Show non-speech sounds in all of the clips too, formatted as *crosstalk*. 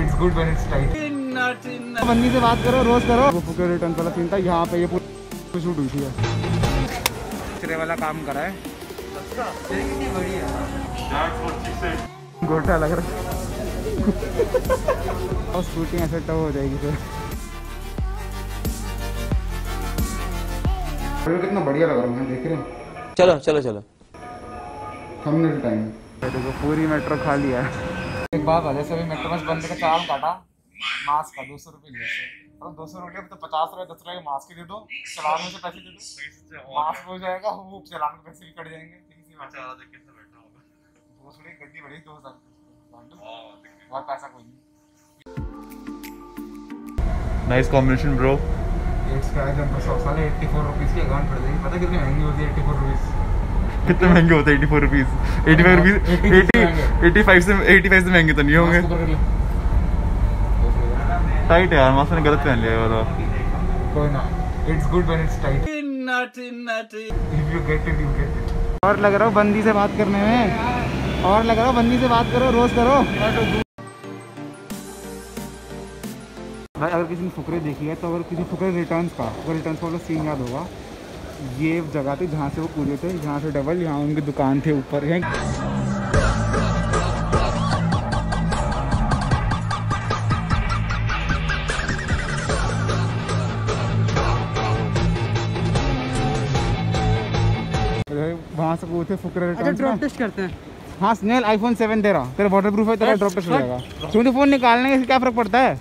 It's good when it's tight बंदी से बात करो रोज करो। वो फुके रिटर्न वाला सीन था यहाँ पे ये पूरी शूट हुई थी। चिरे वाला काम करा है। गोटा लग रहा है। *laughs* और स्कूटी ऐसे टव हो जाएगी फिर। अरे कितना बढ़िया लग रहा है देख रहे हैं। चलो चलो चलो। थंबनेल टाइम पूरी मेट्रो खा लिया। एक बात है जैसे अभी मेट्रो में बंदे का चालान काटा मास्क का दो सौ रुपये लिए से अब दो सौ रुपये तो पचास रुपये दस रुपये मास्क दे दो चलान में से पैसे दे दो। मास्क हो जाएगा वो चलान के पैसे भी कट जाएँगे सीधी सी बात वो थोड़ी गड्डी बड़ी दो हज़ार बहुत पैसा कोई नहीं। नाइस कॉम्बिनेशन ब्रो एक सौ साल एट्टी फोर रुपीज़ की अकाउंट पड़ जाएगी। पता कितनी महँगी होती है एट्टी फोर रुपीज़ कितने महँगे होते हैं? Eighty four rupees eighty five rupees eighty eighty five से एटी फाइव से महँगे तो नहीं होंगे। टाइट यार मास्टर ने गलत पहन लिया वो तो कोई ना। It's good when it's tight if you get it you get it और लग रहा हूँ बंदी से बात करने में। और लग रहा हूँ बंदी से बात करो रोज करो। भाई अगर किसी ने फुकरे देखी है तो अगर किसी फुकरे रिटर्न्स का अगर रिटर्न्स का वाला सीन याद होगा। ये जगह थी जहाँ से वो कूदे थे यहाँ से डबल यहाँ उनकी दुकान थे ऊपर है। वहाँ से कूदे थे फुकरे रिटर्न्स ड्रॉप टेस्ट करते हैं। हाँ स्नेल आईफोन सेवन तेरा। तेरा वाटर प्रूफ है तेरा ड्रॉप टेस्ट हो जाएगा। तुम तो फ़ोन निकालने से क्या फ़र्क पड़ता है?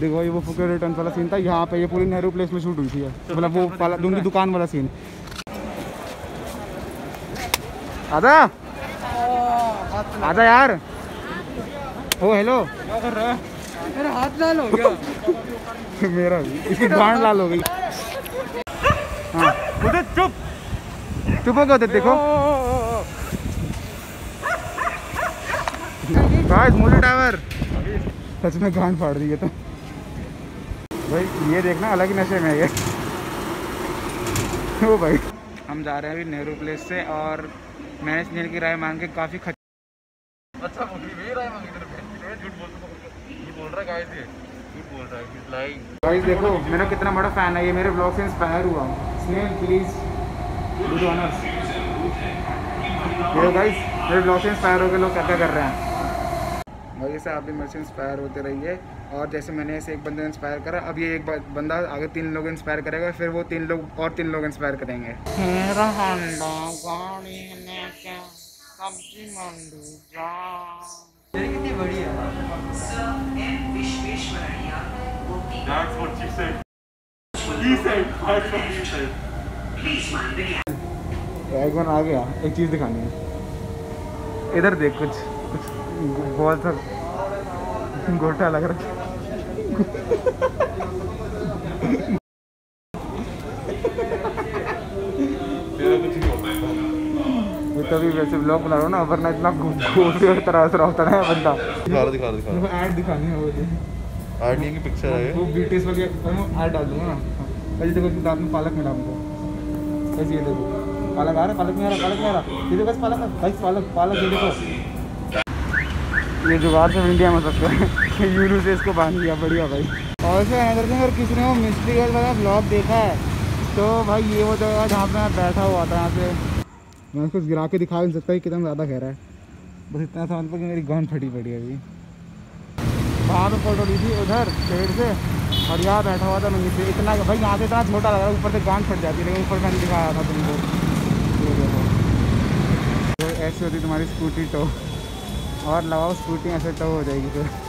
देखो ये वो फुके रिटर्न वाला सीन था यहाँ पे ये पूरी नेहरू प्लेस में शूट हुई थी मतलब वो वाला उनकी दुकान वाला सीन आजा। आजा यार। ओ हेलो मेरा हाथ लाल हो गया। *laughs* मेरा भी। इसकी गांड लाल हो गई। हाँ। उधर चुप। चुप हो गए देखो। गाइस मोली टावर सच में गांड फाड़ दी है तो। भाई ये देखना अलग ही नशे में है ये। *laughs* ओ भाई। हम जा रहे हैं अभी नेहरू प्लेस से और मैंने स्नेल की राय मांग के काफ़ी खच अच्छा बोल रही है राय मांगी झूठ बोल रहा है गाइस ये। झूठ बोल रहा है गाइस देखो मेरा कितना बड़ा फ़ैन है ये। मेरे ब्लॉग से इंस्पायर हुआ snell please do the honours ये गाइस मेरे ब्लॉग से इंस्पायर होकर लोग क्या क्या कर रहे हैं? और जैसे आप भी मेरे से इंस्पायर होते रहिए और जैसे मैंने ऐसे एक बंदे इंस्पायर करा अब ये एक बंदा आगे तीन लोग इंस्पायर करेगा फिर वो तीन लोग और तीन लोग इंस्पायर करेंगे। कितनी एक बार आ गया एक चीज़ दिखानी है। इधर देख कुछ। कुछ बहुत सा गोटा लग रहा है नहीं होता है मैं तभी वैसे ब्लॉग बना रहा ना वरना इतना घूर तरह से रहता है बंदा। दिखा दिखा दिखा ऐड दिखानी है वो। रहा आरटी की पिक्चर है? वो बीटीएस वगैरह मैं ऐड डाल दूँगा ना। ऐसे देखो दांत में पालक मिला हमको ऐसे ये देखो? पालक आ रहा पालक नहीं आ रहा पालक नहीं आ रहा। ये देखो बस पालक भाई पालक पालक ये देखो। ये जुगाड़ से इंडिया में सकते *laughs* यूरू से इसको बाँध दिया बढ़िया भाई। और से अगर अगर किसी ने वो मिस्ट्री वाला ब्लॉग देखा है तो भाई ये वो जगह जहाँ पे मैं बैठा हुआ था, यहाँ पे। मैं उसको गिरा के दिखा नहीं सकता कितना ज़्यादा गहरा है। बस इतना समझ पर कि मेरी गन फटी पड़ी अभी। वहाँ पे फ़ोटो ली थी, उधर, पेड़ से। और यहाँ बैठा हुआ था मैं नीचे। इतना भाई यहाँ से इतना छोटा लग रहा है, ऊपर से गांड फट जाती लेकिन ऊपर मैंने दिखाया था तुमको। तो ऐसी होती तुम्हारी स्कूटी टो और लगाओ स्कूटी ऐसे टो हो जाएगी फिर।